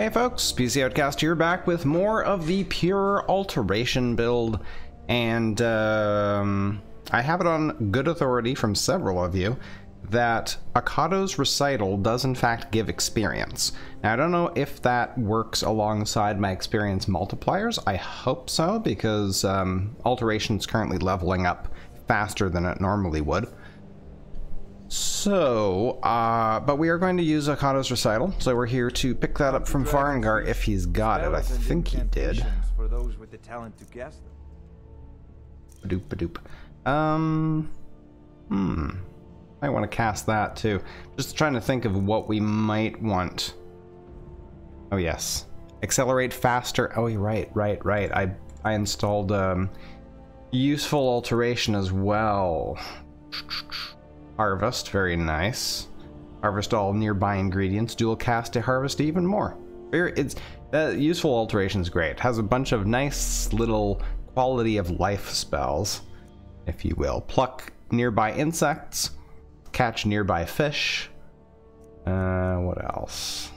Hey folks, PC Outcast here back with more of the pure alteration build and um, I have it on good authority from several of you that Akado's recital does in fact give experience. Now I don't know if that works alongside my experience multipliers, I hope so because um, alteration is currently leveling up faster than it normally would. So, uh, but we are going to use Akado's recital, so we're here to pick that up from Farengar if he's got it. I think he did. For those with the talent to guess them. Doop doop. Um, hmm. I want to cast that too. Just trying to think of what we might want. Oh yes, accelerate faster. Oh, you're right, right, right. I I installed um, useful alteration as well. Harvest, very nice. Harvest all nearby ingredients. Dual cast to harvest even more. Very, it's uh, useful alteration is great. It Has a bunch of nice little quality of life spells, if you will. Pluck nearby insects, catch nearby fish. Uh, what else?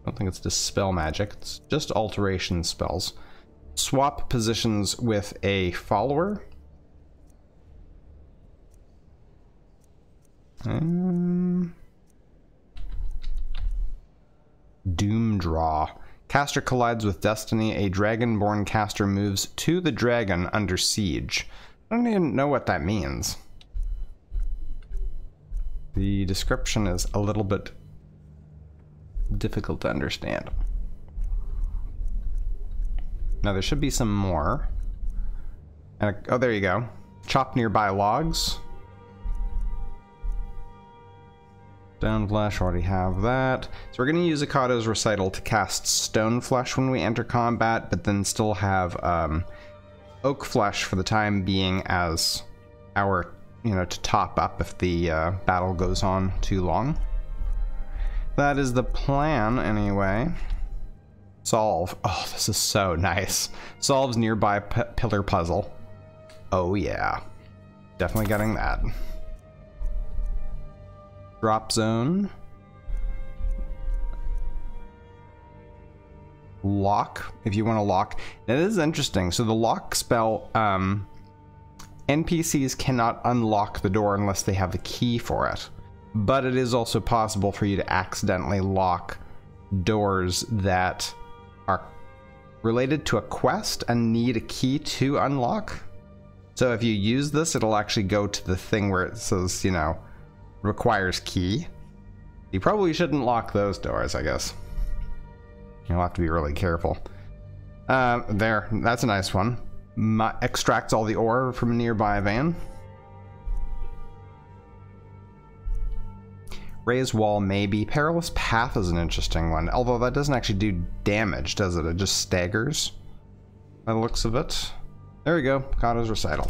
I don't think it's dispel magic. It's just alteration spells. Swap positions with a follower. Um, Doom Draw. Caster collides with Destiny. A dragonborn caster moves to the dragon under siege. I don't even know what that means. The description is a little bit difficult to understand. Now there should be some more. And oh, there you go. Chop nearby logs. Stone Flesh, already have that. So we're going to use Akado's Recital to cast Stone Flesh when we enter combat, but then still have um, Oak Flesh for the time being as our, you know, to top up if the uh, battle goes on too long. That is the plan, anyway. Solve. Oh, this is so nice. Solves nearby pillar puzzle. Oh, yeah. Definitely getting that drop zone. Lock, if you want to lock. That is interesting. So the lock spell, um, NPCs cannot unlock the door unless they have the key for it. But it is also possible for you to accidentally lock doors that are related to a quest and need a key to unlock. So if you use this, it'll actually go to the thing where it says, you know, requires key. You probably shouldn't lock those doors, I guess. You'll have to be really careful. Uh, there, that's a nice one. My, extracts all the ore from a nearby van. Raised wall, maybe. Perilous path is an interesting one, although that doesn't actually do damage, does it? It just staggers by the looks of it. There we go, Akado's recital.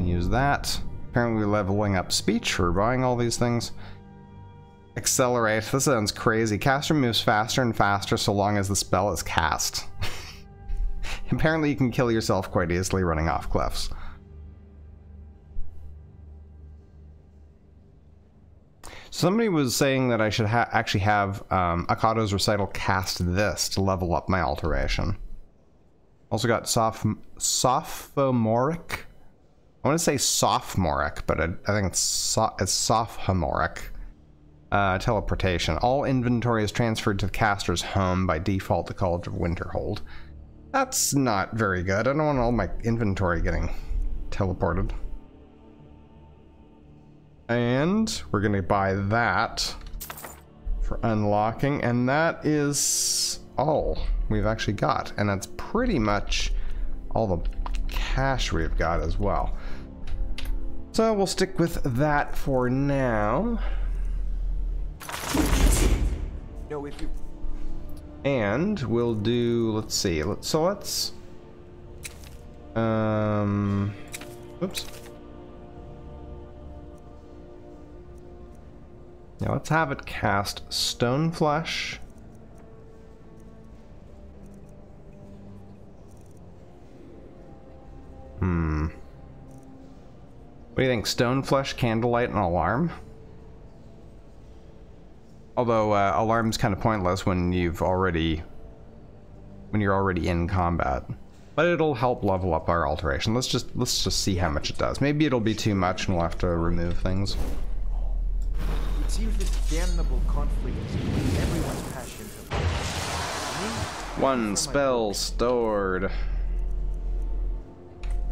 use that. Apparently leveling up speech for buying all these things. Accelerate. This sounds crazy. Caster moves faster and faster so long as the spell is cast. Apparently you can kill yourself quite easily running off cliffs. Somebody was saying that I should ha actually have um, Akado's Recital cast this to level up my alteration. Also got soph sophomoric I want to say sophomoric, but I, I think it's, so, it's sophomoric. Uh, teleportation. All inventory is transferred to the caster's home by default to College of Winterhold. That's not very good. I don't want all my inventory getting teleported. And we're going to buy that for unlocking. And that is all we've actually got. And that's pretty much all the cash we've got as well. So we'll stick with that for now. No, if you... And we'll do, let's see, let's, so let's, um, oops. Now let's have it cast Stone Flesh. Hmm. What do you think? Stone flesh, candlelight, and alarm? Although uh, alarm's kind of pointless when you've already when you're already in combat. But it'll help level up our alteration. Let's just let's just see how much it does. Maybe it'll be too much and we'll have to remove things. It seems this damnable conflict is everyone's passion One spell stored.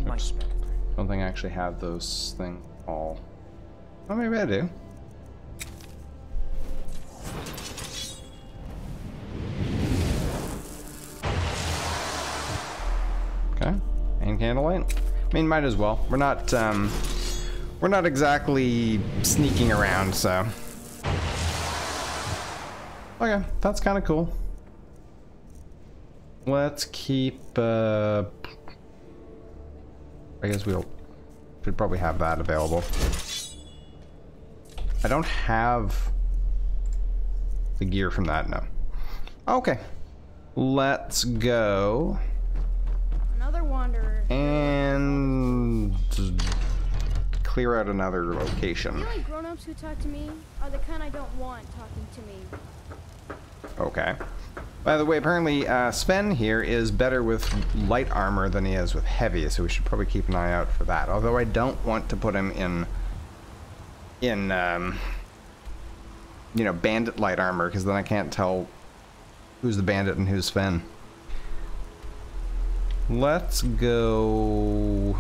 my spell. Don't think I actually have those thing all. Oh, maybe I do. Okay, and candlelight. I mean, might as well. We're not, um, we're not exactly sneaking around, so. Okay, that's kind of cool. Let's keep, uh, I guess we'll should probably have that available. I don't have the gear from that, no. Okay. Let's go Another wanderer. and clear out another location. The only grown-ups who talk to me are the kind I don't want talking to me. Okay. By the way, apparently uh, Sven here is better with light armor than he is with heavy, so we should probably keep an eye out for that. Although I don't want to put him in, in, um, you know, bandit light armor, because then I can't tell who's the bandit and who's Sven. Let's go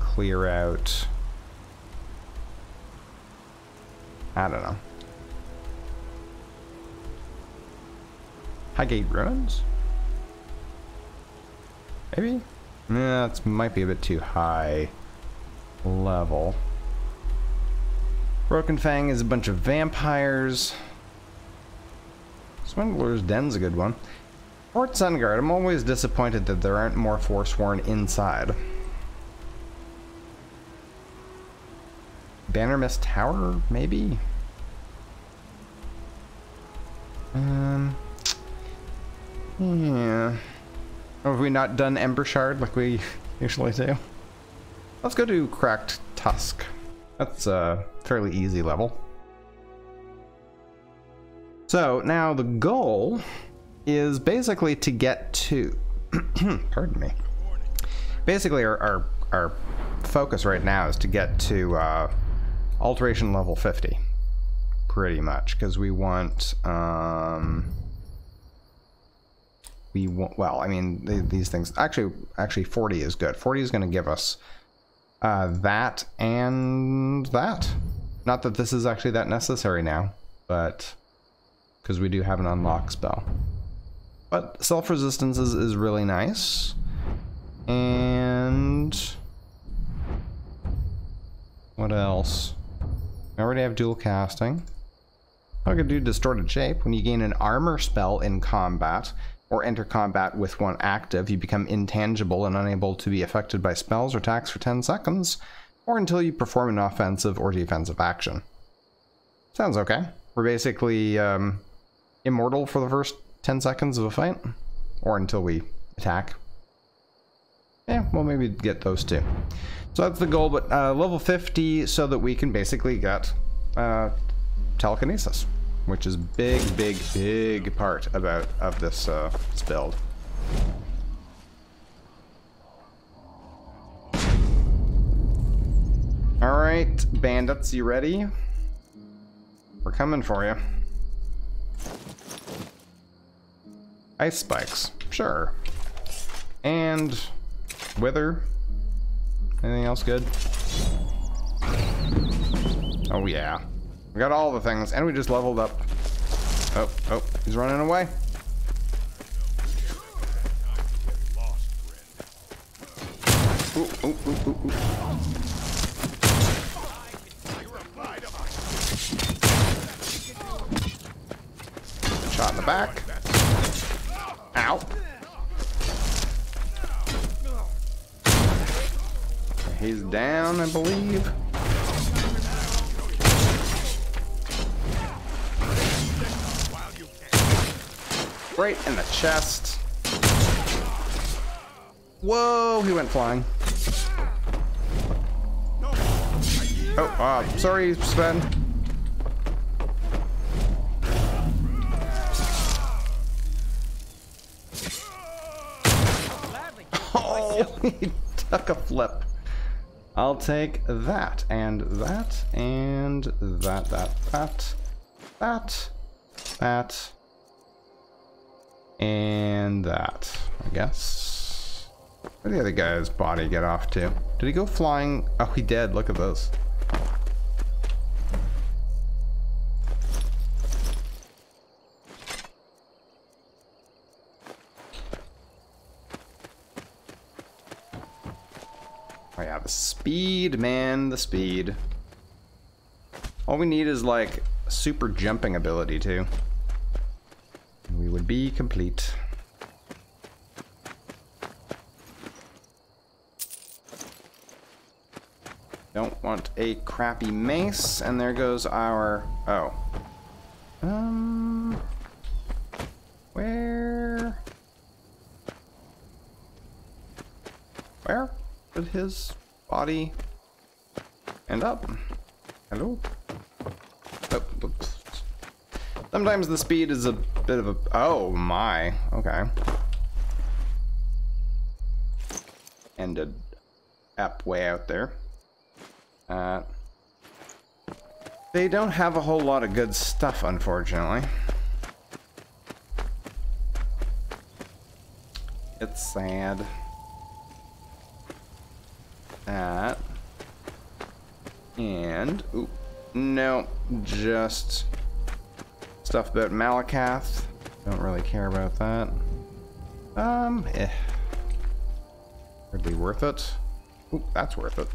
clear out. I don't know. Highgate Ruins? Maybe? Yeah, that might be a bit too high level. Broken Fang is a bunch of vampires. Swindler's Den's a good one. Fort Sungard, I'm always disappointed that there aren't more Forsworn inside. Bannermist Tower, maybe? Um... Yeah. Have we not done Ember Shard like we usually do? Let's go to Cracked Tusk. That's a fairly easy level. So now the goal is basically to get to, pardon me. Basically our, our, our focus right now is to get to uh, alteration level 50. Pretty much, because we want, um, we want, well, I mean, th these things, actually, actually 40 is good. 40 is going to give us uh, that and that. Not that this is actually that necessary now, but because we do have an unlock spell. But self-resistance is, is really nice. And what else? I already have dual casting. I could do distorted shape. When you gain an armor spell in combat, or enter combat with one active, you become intangible and unable to be affected by spells or attacks for 10 seconds, or until you perform an offensive or defensive action. Sounds okay. We're basically um, immortal for the first 10 seconds of a fight, or until we attack. Yeah, well, maybe get those two. So that's the goal, but uh, level 50 so that we can basically get uh, telekinesis which is big, big, big part about of this, uh, this build. All right, bandits, you ready? We're coming for you. Ice spikes, sure. And wither. Anything else good? Oh yeah. We got all the things, and we just leveled up. Oh, oh, he's running away. Shot in the back. Ow. He's down, I believe. Right in the chest. Whoa, he went flying. Oh, uh, sorry, Sven. Oh, he took a flip. I'll take that, and that, and that, that, that, that, that and that, I guess. Where did the other guy's body get off to? Did he go flying? Oh, he did. Look at this. Oh yeah, the speed, man, the speed. All we need is like super jumping ability too. We would be complete. Don't want a crappy mace, and there goes our... Oh. Um... Where... Where did his body end up? Hello? Sometimes the speed is a bit of a... Oh, my. Okay. Ended up way out there. Uh, they don't have a whole lot of good stuff, unfortunately. It's sad. That. And, ooh, no, just stuff about Malacath. Don't really care about that. Um, eh. Hardly worth it. Ooh, that's worth it.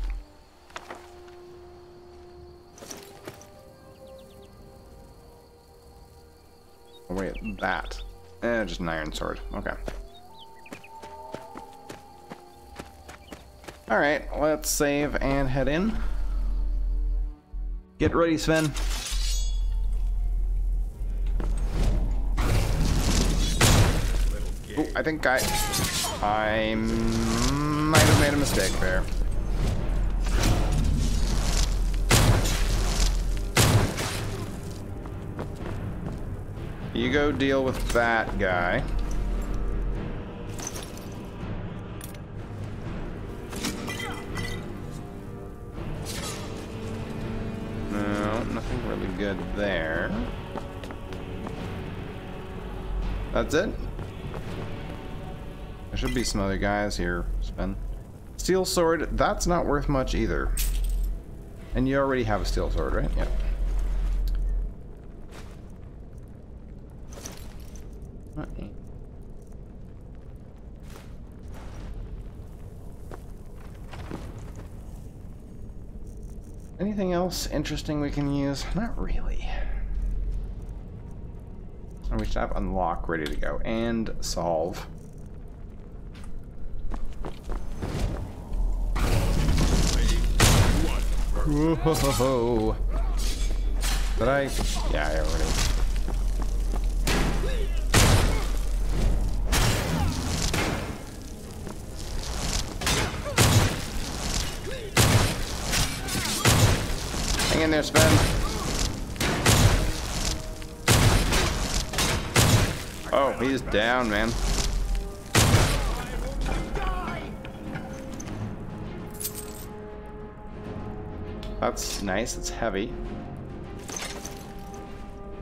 Oh, wait, that. Eh, just an iron sword. Okay. Alright, let's save and head in. Get ready, Sven. Oh, I think I... I might have made a mistake there. You go deal with that guy. No, nothing really good there. That's it? Should be some other guys here, Sven. Steel sword, that's not worth much either. And you already have a steel sword, right? Okay. Anything else interesting we can use? Not really. And we should have unlock ready to go and solve. Whoa. Did I? Yeah, I already. Hang in there, Sven. Oh, he's down, man. That's nice, it's heavy.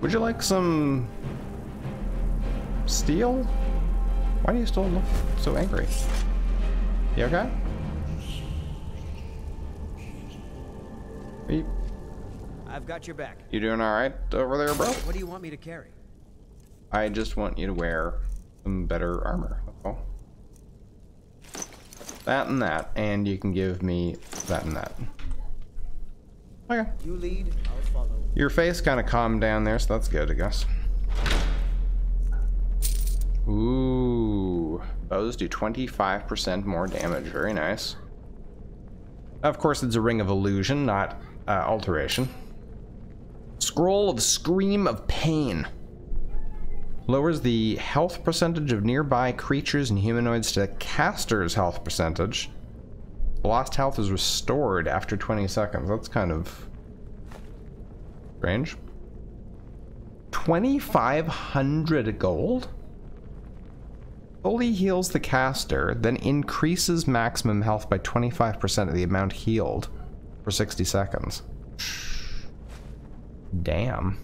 Would you like some steel? Why do you still look so angry? You okay? You, I've got your back. you doing alright over there, bro? What do you want me to carry? I just want you to wear some better armor. All. That and that, and you can give me that and that. Okay. You lead, I'll follow. Your face kind of calmed down there, so that's good, I guess. Ooh. Bows do 25% more damage. Very nice. Of course, it's a ring of illusion, not uh, alteration. Scroll of Scream of Pain. Lowers the health percentage of nearby creatures and humanoids to the caster's health percentage. Lost health is restored after 20 seconds. That's kind of strange. 2,500 gold? Fully heals the caster, then increases maximum health by 25% of the amount healed for 60 seconds. Damn.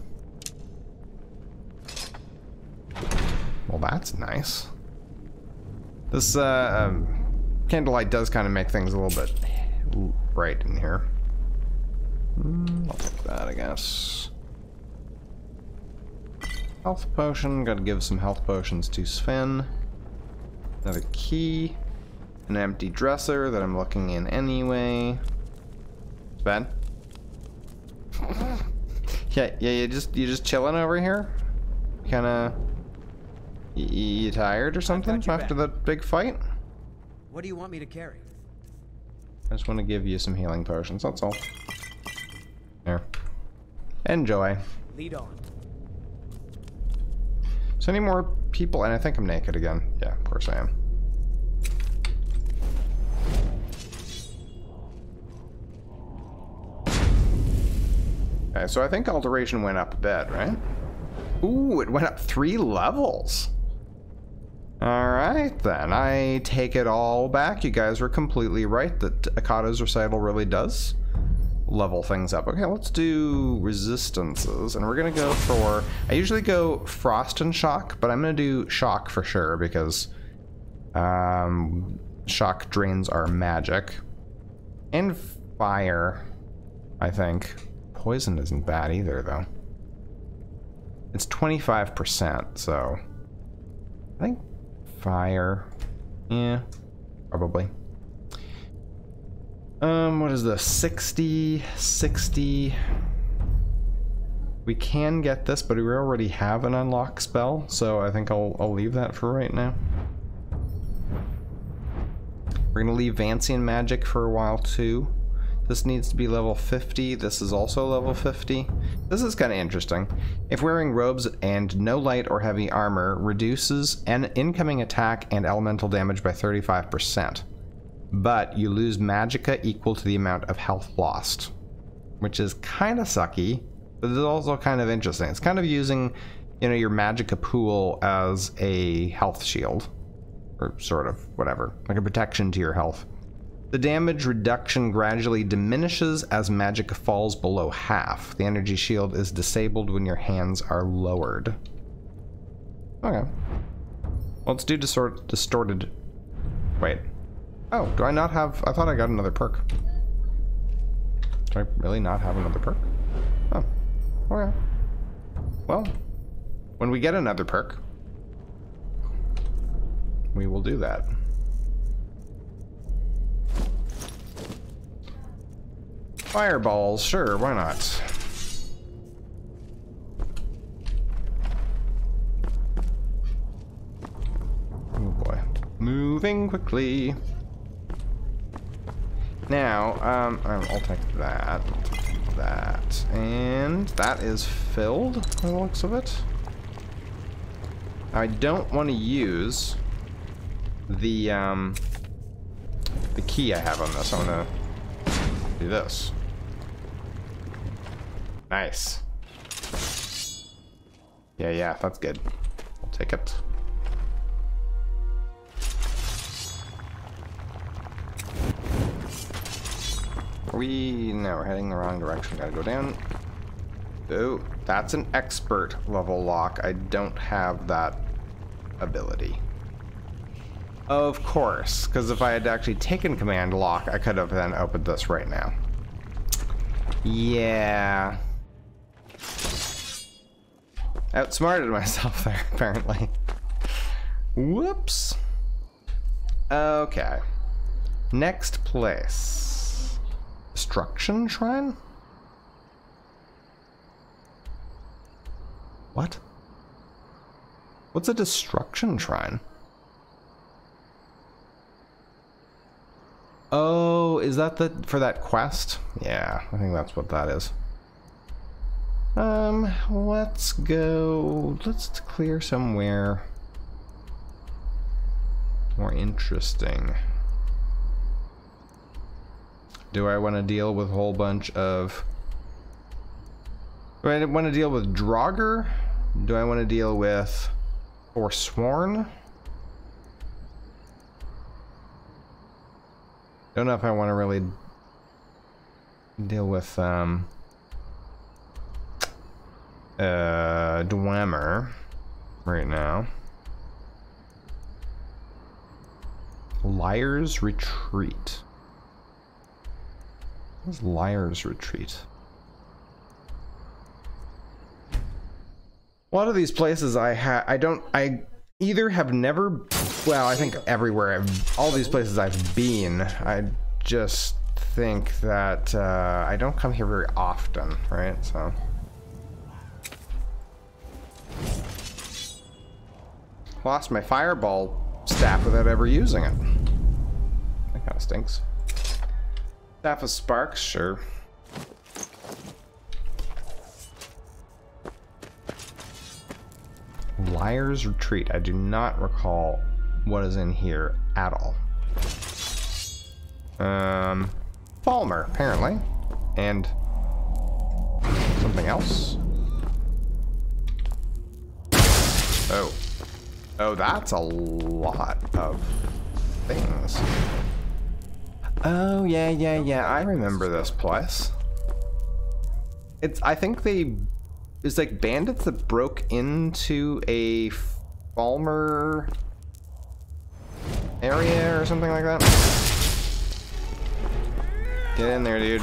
Well, that's nice. This uh, um, candlelight does kind of make things a little bit bright in here. Mm, I'll take that, I guess. Health potion. Gotta give some health potions to Sven. Another key. An empty dresser that I'm looking in anyway. Sven? yeah, yeah, you just you just chilling over here? Kinda you, you tired or something after back. that big fight? What do you want me to carry? I just want to give you some healing potions, that's all. There. Enjoy. Lead on. So any more people? And I think I'm naked again. Yeah, of course I am. Okay, so I think alteration went up a bit, right? Ooh, it went up three levels. Alright then, I take it all back. You guys were completely right that Akato's recital really does level things up. Okay, let's do resistances, and we're gonna go for, I usually go frost and shock, but I'm gonna do shock for sure, because um, shock drains are magic. And fire, I think. Poison isn't bad either, though. It's 25%, so I think fire, yeah, probably. Um, what is this? 60, 60. We can get this, but we already have an unlock spell, so I think I'll, I'll leave that for right now. We're gonna leave Vancian magic for a while too. This needs to be level 50. This is also level 50. This is kind of interesting. If wearing robes and no light or heavy armor reduces an incoming attack and elemental damage by 35%. But you lose magicka equal to the amount of health lost. Which is kind of sucky, but it's also kind of interesting. It's kind of using, you know, your magicka pool as a health shield. Or sort of, whatever. Like a protection to your health. The damage reduction gradually diminishes as magic falls below half. The energy shield is disabled when your hands are lowered. Okay. Let's do distort distorted. Wait. Oh, do I not have... I thought I got another perk. Do I really not have another perk? Oh. Okay. Well, when we get another perk, we will do that. Fireballs, sure, why not? Oh boy. Moving quickly. Now, um, I'll take that, that, and that is filled, by the looks of it. I don't want to use the, um, the key I have on this. I want to do this. Nice. Yeah, yeah, that's good. I'll take it. We... No, we're heading the wrong direction. Gotta go down. Oh, that's an expert level lock. I don't have that ability. Of course, because if I had actually taken command lock, I could have then opened this right now. Yeah. Outsmarted myself there, apparently. Whoops. Okay. Next place. Destruction Shrine? What? What's a destruction shrine? Oh, is that the for that quest? Yeah, I think that's what that is. Um, let's go, let's clear somewhere more interesting. Do I want to deal with a whole bunch of... Do I want to deal with Draugr? Do I want to deal with Forsworn? Don't know if I want to really deal with um, uh Dwemer right now. Liar's Retreat. What's Liar's Retreat? A lot of these places I ha I don't I either have never well I think everywhere I've all these places I've been I just think that uh, I don't come here very often right so lost my fireball staff without ever using it that kind of stinks staff of sparks sure Liar's Retreat. I do not recall what is in here at all. Um, Falmer, apparently. And something else. Oh. Oh, that's a lot of things. Oh, yeah, yeah, yeah. I remember this place. It's, I think they it's like bandits that broke into a Falmer area or something like that. Get in there, dude.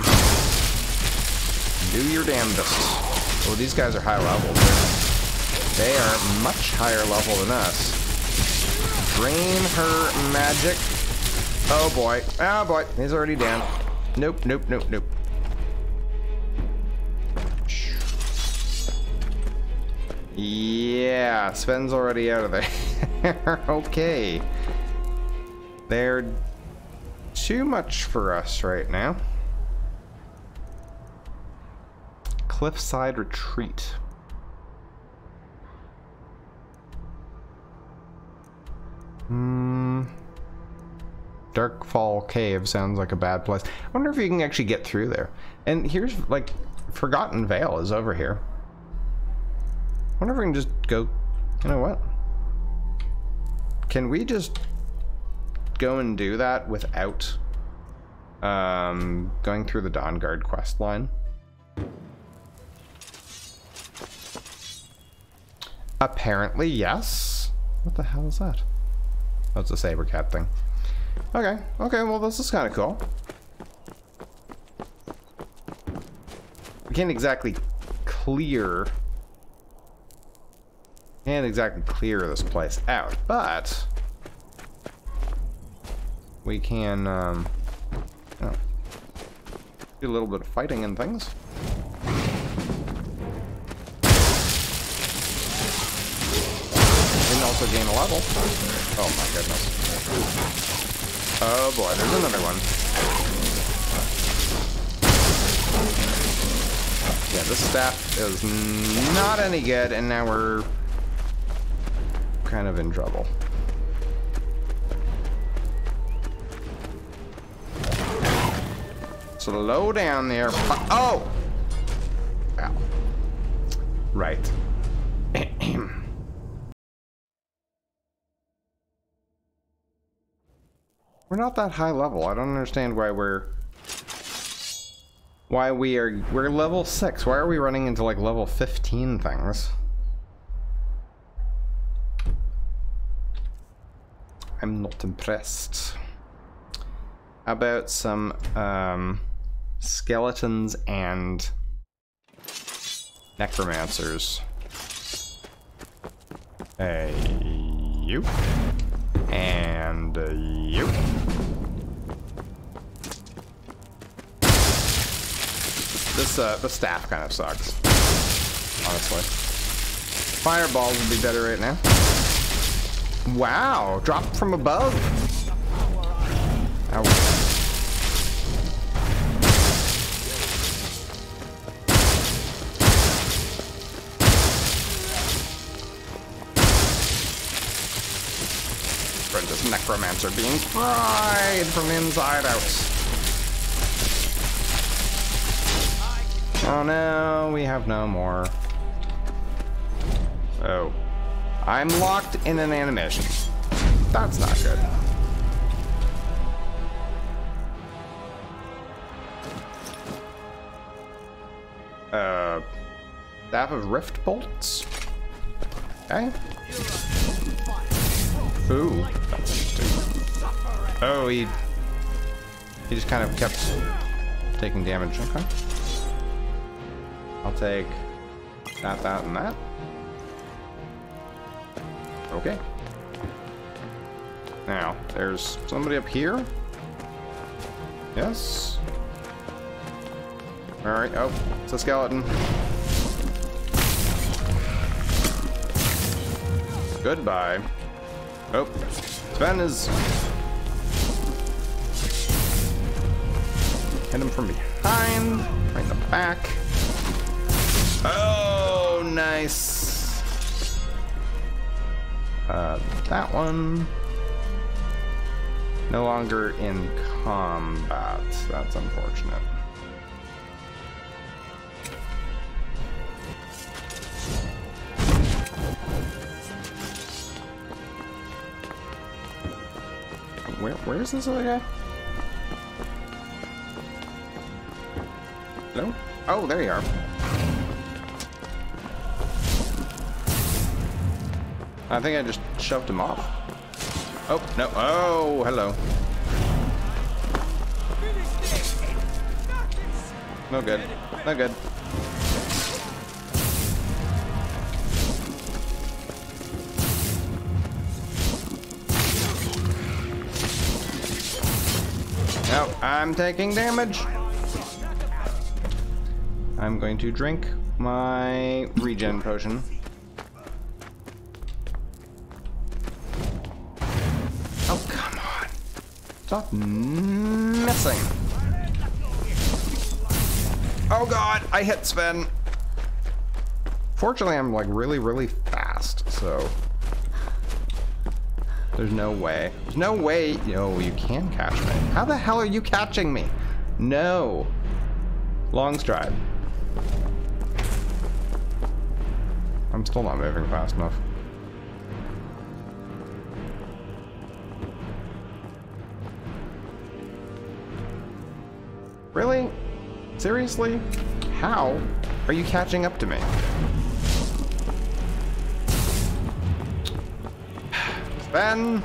Do your damnedest. Oh, these guys are high level. They are much higher level than us. Drain her magic. Oh boy. Oh boy. He's already down. Nope, nope, nope, nope. Yeah, Sven's already out of there. okay. They're too much for us right now. Cliffside Retreat. Hmm. Darkfall Cave sounds like a bad place. I wonder if you can actually get through there. And here's, like, Forgotten Vale is over here I wonder if we can just go, you know what? Can we just go and do that without um, going through the Dawnguard quest line? Apparently, yes. What the hell is that? That's a saber cat thing. Okay, okay, well this is kind of cool. We can't exactly clear can't exactly clear this place out, but we can um, you know, do a little bit of fighting and things. And also gain a level. Oh my goodness. Oh boy, there's another one. Yeah, this staff is not any good, and now we're kind of in trouble. Slow down there. Oh! Ow. Right. Not that high level. I don't understand why we're... Why we are... We're level 6. Why are we running into like level 15 things? I'm not impressed. About some um, skeletons and necromancers? Hey, you. And uh, you. This, uh, the staff kind of sucks. Honestly. Fireballs would be better right now. Wow, dropped from above. Ow. Necromancer being fried from inside out. Oh no, we have no more. Oh. I'm locked in an animation. That's not good. Uh, that of rift bolts. Okay. Ooh, that's interesting. Oh, he he just kind of kept taking damage. Okay. I'll take that, that, and that. Okay. Now, there's somebody up here. Yes. Alright, oh, it's a skeleton. Goodbye. Oh, Sven is... Hit him from behind, right in the back. Oh, nice. Uh, that one. No longer in combat. That's unfortunate. Where, where's this other guy? Hello? Oh, there you are. I think I just shoved him off. Oh, no. Oh, hello. No good. No good. No, I'm taking damage. I'm going to drink my regen potion. Stop missing. Oh god, I hit Sven. Fortunately, I'm like really, really fast, so... There's no way. There's no way. No, you can catch me. How the hell are you catching me? No. Long stride. I'm still not moving fast enough. Seriously? How are you catching up to me? Sven!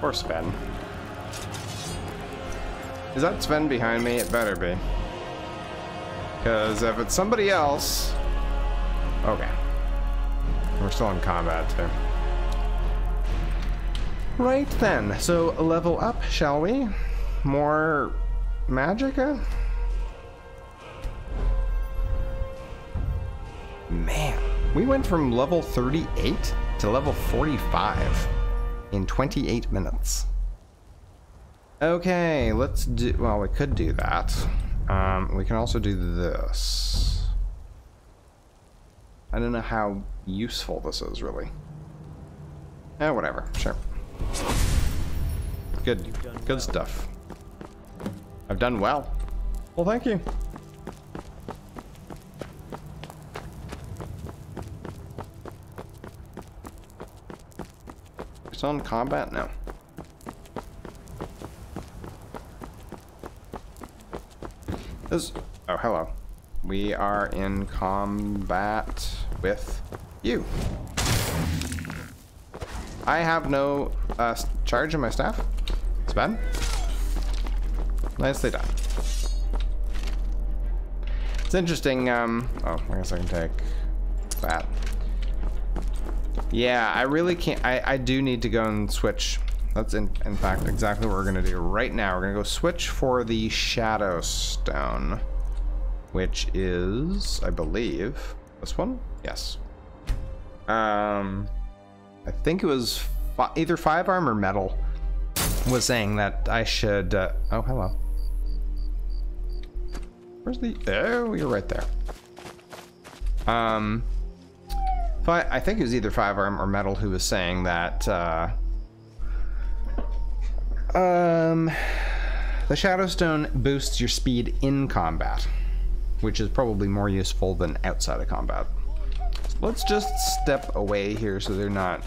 Poor Sven. Is that Sven behind me? It better be. Because if it's somebody else... Okay. We're still in combat, too. Right then, so level up, shall we? More Magicka? Man, we went from level 38 to level 45 in 28 minutes. Okay, let's do, well, we could do that. Um, we can also do this. I don't know how useful this is, really. Eh, whatever, sure. Good, good stuff. I've done well. Well, thank you. In combat? now. This, oh, hello. We are in combat with you. I have no uh, charge in my staff. It's bad. Nicely done. It's interesting, um, oh, I guess I can take that. Yeah, I really can't, I, I do need to go and switch. That's in, in fact exactly what we're gonna do right now. We're gonna go switch for the Shadow Stone, which is, I believe, this one? Yes. Um, I think it was fi either five arm or metal was saying that I should, uh, oh, hello. Where's the, oh, you're right there. Um, I think it was either Five Arm or Metal who was saying that uh, um, the Shadowstone boosts your speed in combat, which is probably more useful than outside of combat. Let's just step away here so they're not.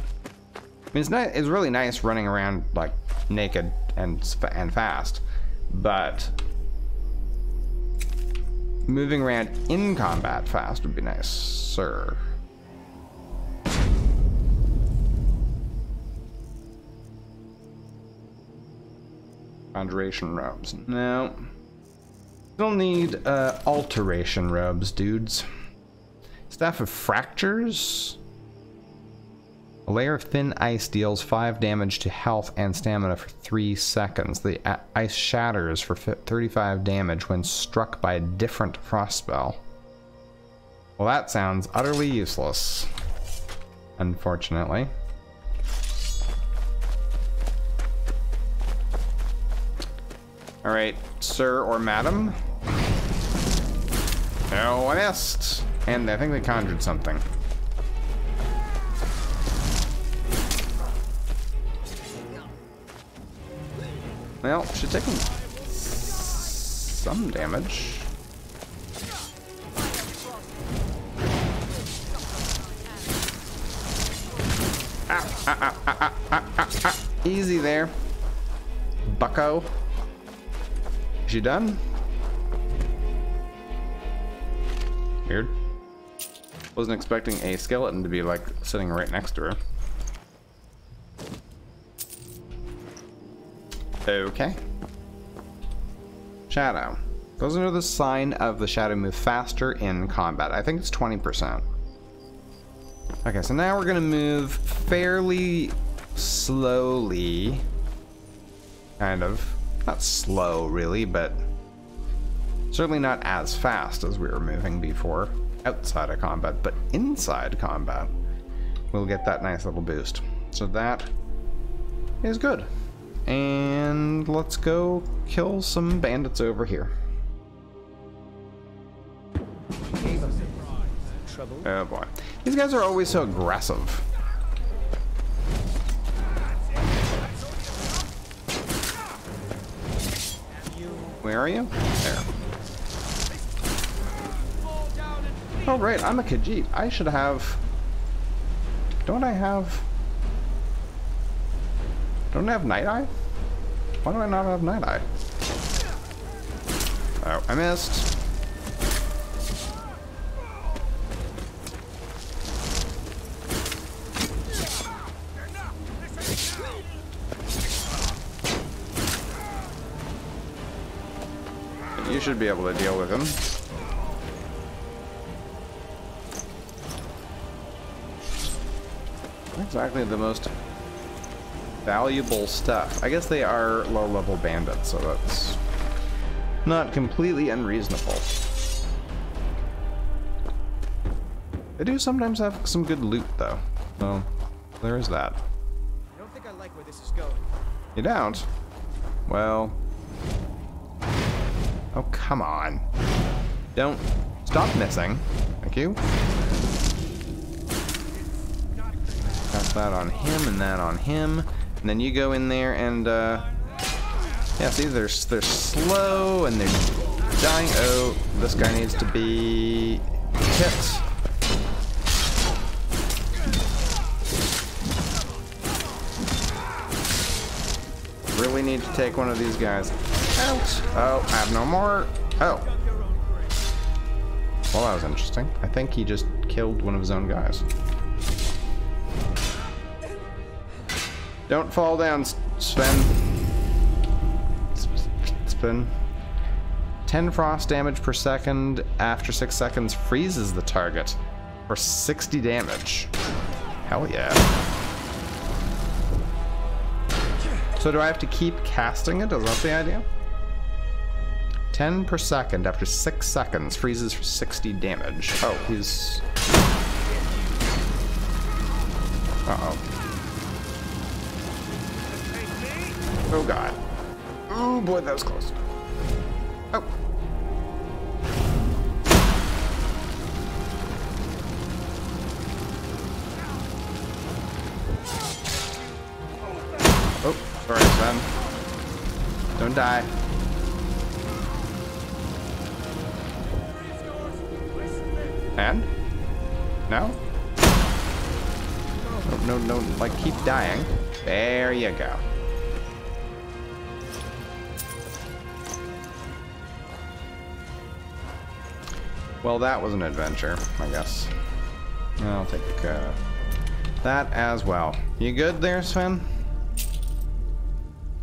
I mean, it's not. It's really nice running around like naked and and fast, but moving around in combat fast would be nice, sir. Conjuration robes. No. Don't need uh, alteration robes, dudes. Staff of Fractures. A layer of thin ice deals 5 damage to health and stamina for 3 seconds. The ice shatters for 35 damage when struck by a different frost spell. Well, that sounds utterly useless. Unfortunately. Alright, sir or madam? No, I missed. And I think they conjured something. Well, she's taking some damage. Ah, ah, ah, Easy there, bucko. She done? Weird. Wasn't expecting a skeleton to be like sitting right next to her. Okay. Shadow. Those are the sign of the shadow move faster in combat. I think it's 20%. Okay, so now we're gonna move fairly slowly. Kind of. Not slow, really, but certainly not as fast as we were moving before outside of combat, but inside combat, we'll get that nice little boost. So that is good. And let's go kill some bandits over here. Oh boy. These guys are always so aggressive. Where are you? There. Oh right, I'm a Khajiit. I should have... Don't I have... Don't I have Night Eye? Why do I not have Night Eye? Oh, I missed. Should be able to deal with him. Exactly the most valuable stuff. I guess they are low-level bandits, so that's not completely unreasonable. They do sometimes have some good loot, though. So, there is that. I don't think I like where this is going. You don't? Well... Come on. Don't... Stop missing. Thank you. Got that on him and that on him. And then you go in there and, uh... Yeah, see, they're, they're slow and they're dying. Oh, this guy needs to be hit. Really need to take one of these guys Oh, I have no more. Oh. Well, that was interesting. I think he just killed one of his own guys. Don't fall down, Sven. Sven. 10 frost damage per second after 6 seconds freezes the target for 60 damage. Hell yeah. So do I have to keep casting it? Is that the idea? 10 per second after 6 seconds, freezes for 60 damage. Oh, he's... Uh-oh. Oh, God. Oh, boy, that was close. Oh. Oh, sorry, son. Don't die. And? No? No, no, no, like keep dying. There you go. Well, that was an adventure, I guess. I'll take uh, that as well. You good there, Sven?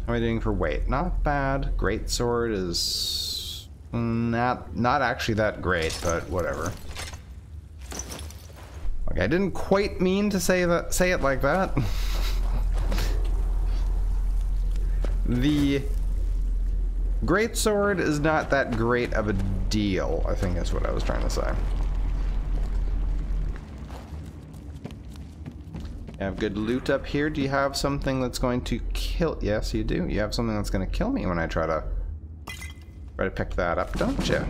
How am I doing for weight? Not bad. Great sword is not not actually that great, but whatever. I didn't quite mean to say that say it like that. the great sword is not that great of a deal, I think is what I was trying to say. Have good loot up here. Do you have something that's going to kill? Yes, you do. You have something that's going to kill me when I try to try to pick that up, don't you?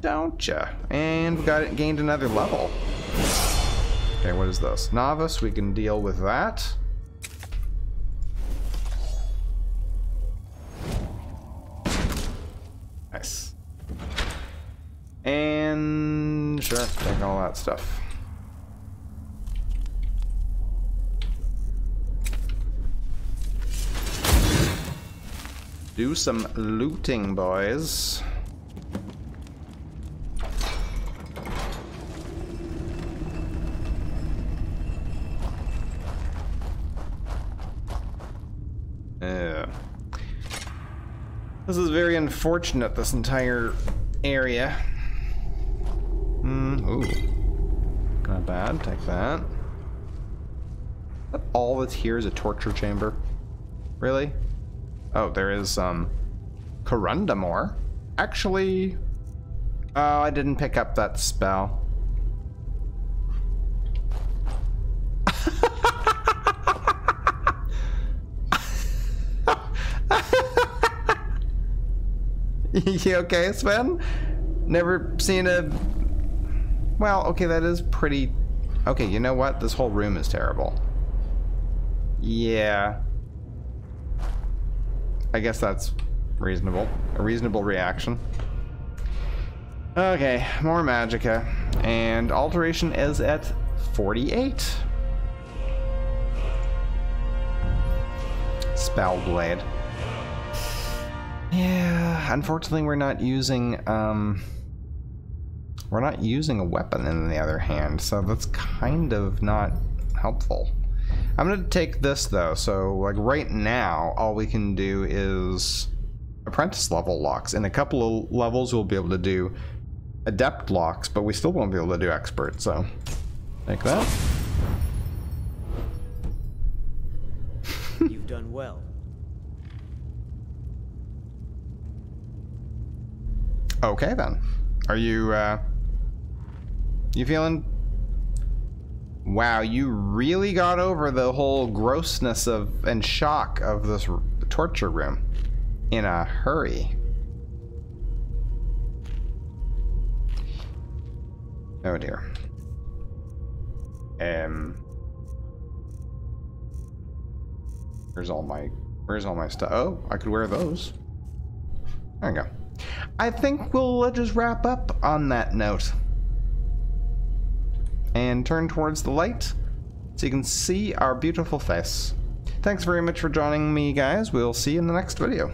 Don't you? And we got it gained another level. Okay, what is this? Novice. We can deal with that. Nice. And sure, take all that stuff. Do some looting, boys. Yeah. This is very unfortunate, this entire area. Mm, ooh. Not bad, take that. All that's here is a torture chamber. Really? Oh, there is, um, Corundum ore. Actually, oh, I didn't pick up that spell. you okay, Sven? Never seen a... Well, okay, that is pretty... Okay, you know what? This whole room is terrible. Yeah. I guess that's reasonable. A reasonable reaction. Okay, more Magicka. And alteration is at 48. Spellblade. Yeah, unfortunately we're not using, um... We're not using a weapon in the other hand, so that's kind of not helpful. I'm going to take this though, so like right now, all we can do is apprentice level locks. In a couple of levels, we'll be able to do adept locks, but we still won't be able to do expert, so take that. You've done well. Okay then. Are you, uh, you feeling Wow, you really got over the whole grossness of and shock of this torture room in a hurry. Oh dear. Um. Where's all my Where's all my stuff? Oh, I could wear those. There we go. I think we'll uh, just wrap up on that note and turn towards the light so you can see our beautiful face. Thanks very much for joining me, guys. We'll see you in the next video.